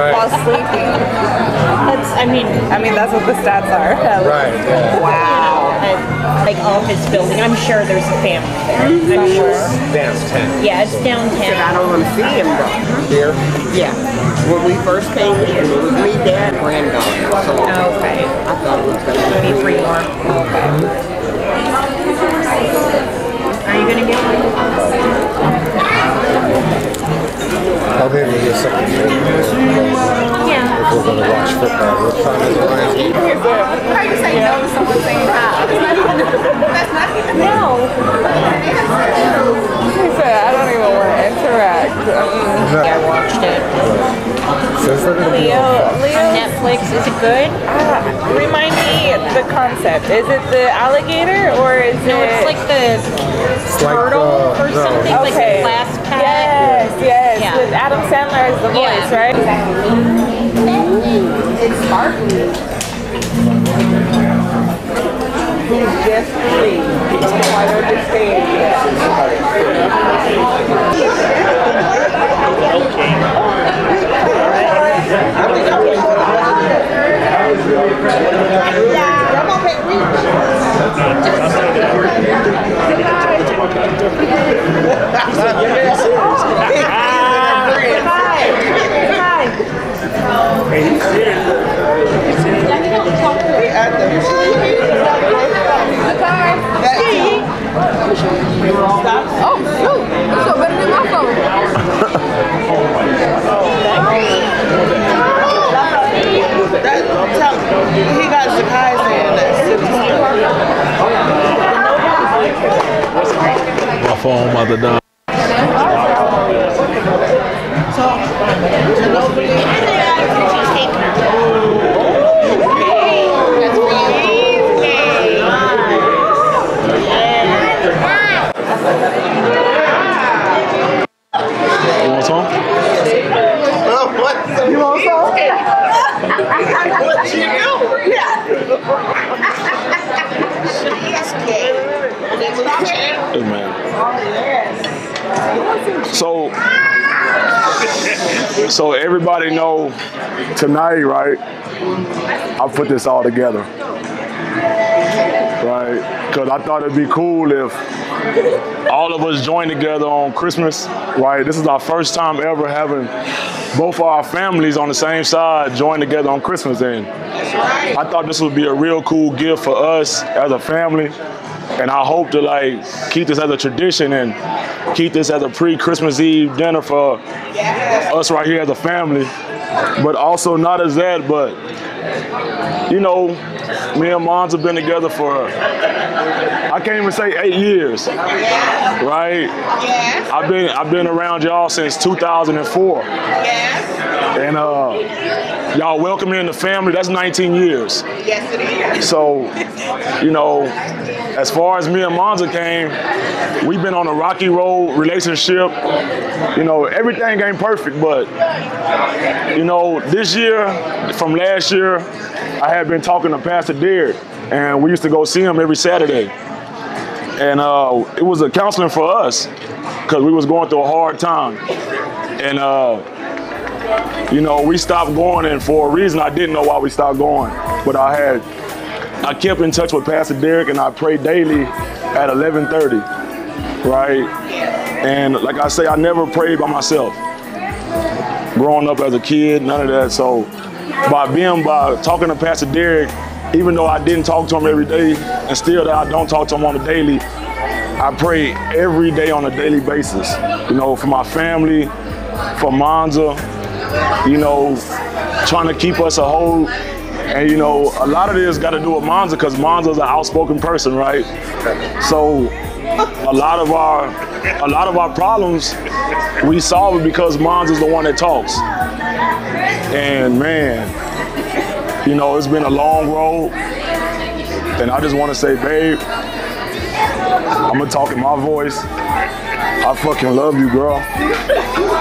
Right. while sleeping. That's, I mean, I mean, that's what the stats are. Right. Yeah. wow. Uh, like office building. I'm sure there's a family there. I'm sure. Downtown. Yeah, it's downtown. I don't want to see him though. Here. Yeah. When we first came here, it was me, dad, granddaughter. So Okay. I thought it was going to Be be three more. Are you gonna get one? I'll be able to get something for. Yeah. If we're going to watch football. What time is it? Ryan? How you say no to someone saying hi? That's not even, that's not even. No. He said, I don't even want to interact. Mm. Yeah, I watched it. Says they're going to be Leo, on Leo, Netflix. Is it good? ah, remind me the concept. Is it the alligator or is No, it? it's like the like turtle the- or no. something. Like Okay. the glass Adam Sandler is the Yeah. voice, right? It's sparkly. Just three. I don't understand yet. Oh, shoot. It's so better than my phone. That, tell, he got Zakai's in that city. My phone mother done. You So, so everybody know tonight, right? I put this all together, right? Because I thought it'd be cool if all of us join together on Christmas, right? This is our first time ever having both of our families on the same side join together on Christmas, and I thought this would be a real cool gift for us as a family. And I hope to like keep this as a tradition and keep this as a pre-Christmas Eve dinner for us right here as a family. But also not as that, but you know, me and moms have been together for I can't even say eight years. Right? Yes, I've been I've been around y'all since 2004. yes, And uh y'all welcome me in the family, that's 19 years. yes it is. So, you know, as far as me and Monza came, we've been on a rocky road relationship. You know, everything ain't perfect, but you know, this year, from last year, I had been talking to Pastor Derek, and we used to go see him every Saturday. And uh, it was a counseling for us because we was going through a hard time. And uh, you know, we stopped going, and for a reason I didn't know why we stopped going, but I had I kept in touch with Pastor Derek and I prayed daily at 11:30, right? And like I say, I never prayed by myself. Growing up as a kid, none of that. So by being by talking to Pastor Derek, even though I didn't talk to him every day, and still that I don't talk to him on a daily, I pray every day on a daily basis. You know, for my family, for Monza, you know, trying to keep us a whole. And you know, a lot of this got to do with Monza because Monza's an outspoken person, right? So a lot of our a lot of our problems we solve it because Monza's the one that talks. And man, you know, it's been a long road. And I just want to say, babe, I'm gonna talk in my voice. I fucking love you, girl.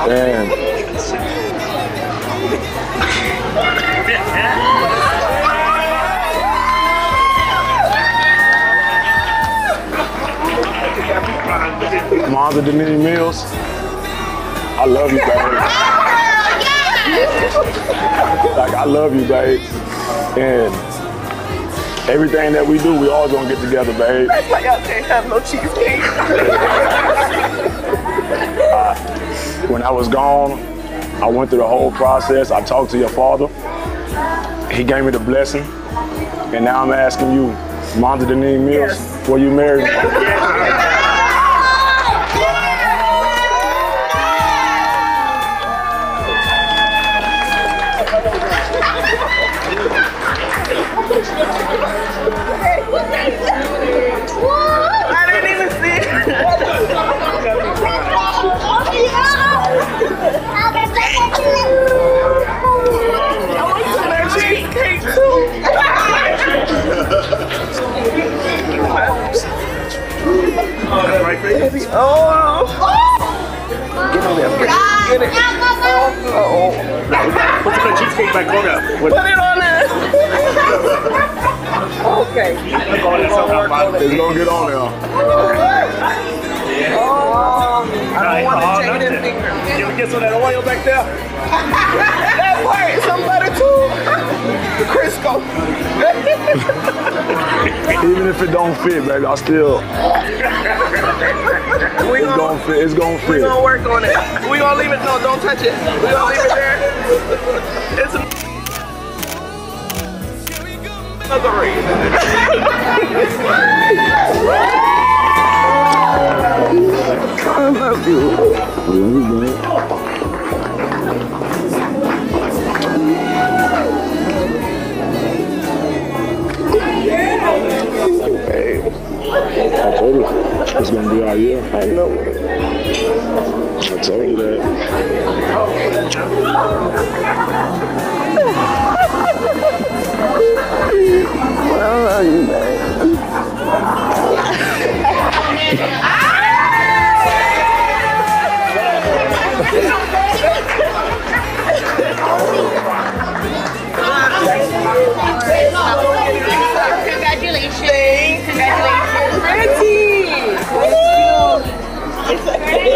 And Monza Denise Mills, I love you, babe. Like, I love you, babe. And everything that we do, we always gonna get together, babe. That's why y'all can't have no cheesecake. When I was gone, I went through the whole process. I talked to your father. He gave me the blessing. And now I'm asking you, Monza Denise Mills, Yes. will you marry me? Oh. Get on there. Get it. Oh. Put the cheesecake back on there. Put it on there. okay. It's gonna get on there. I don't want to take them fingers. You ever get some of that oil back there? That part. Some butter too. Crisco. Even if it don't fit, baby, I still, we it's gonna, gonna fit. It's gonna we gonna work on it. We gonna leave it. No, don't touch it. We gonna leave it there. It's another reason. I love you. I know.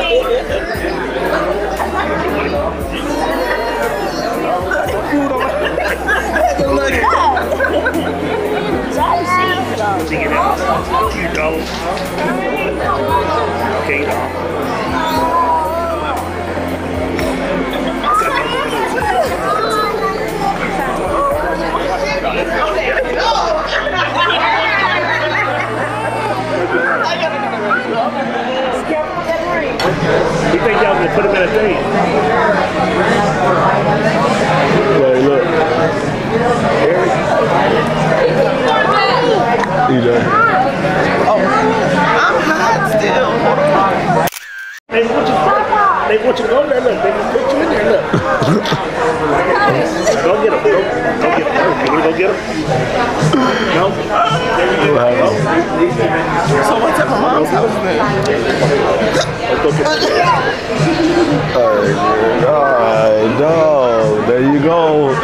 Okay, don't. You think y'all gonna put him in a thing? Hey, look. He done. Oh, I'm hot still. They want you, they want you to go there, look. They can put you in there, look. go get him. Go, go get him. You wanna go get him? No? So what's at my mom's house. Alright, dog. There you go.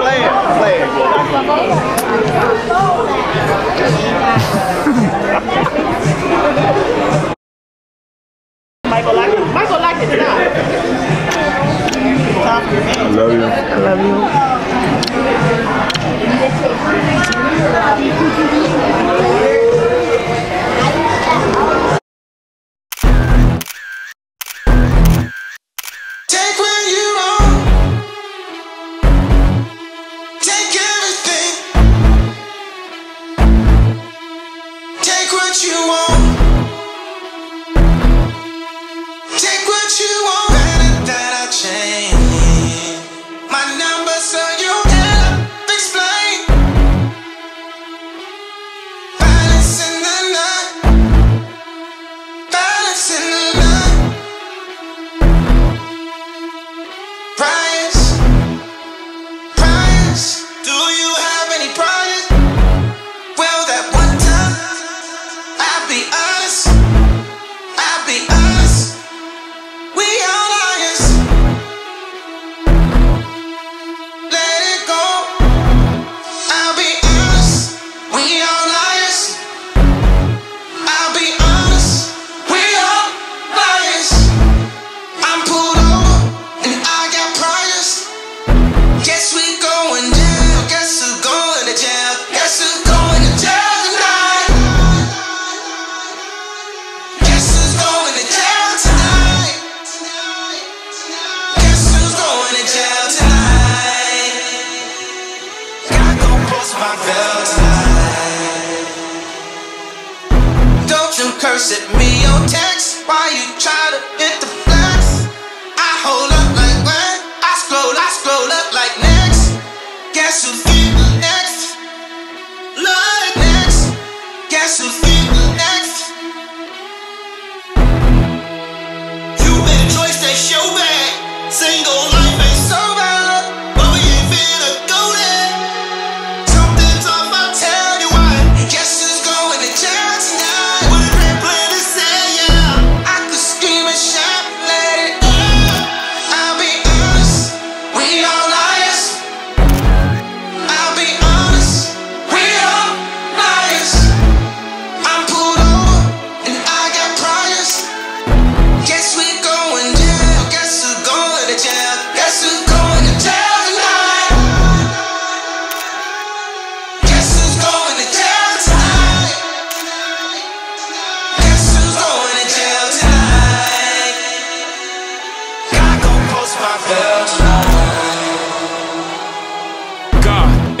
Play it. Play it. Listen.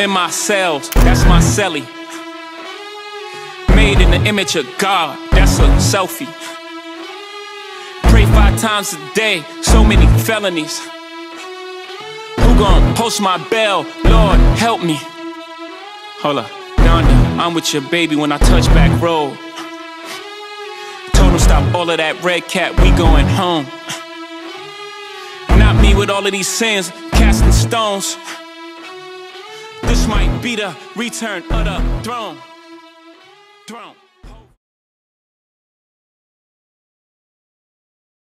In my cells, that's my celly. Made in the image of God, that's a selfie. Pray five times a day, so many felonies. Who gon' post my bell? Lord, help me. Hold up, Donda, I'm with your baby when I touch back road. Told him stop all of that red cat, we going home. Not me with all of these sins, casting stones. Might be the return of the throne. Throne.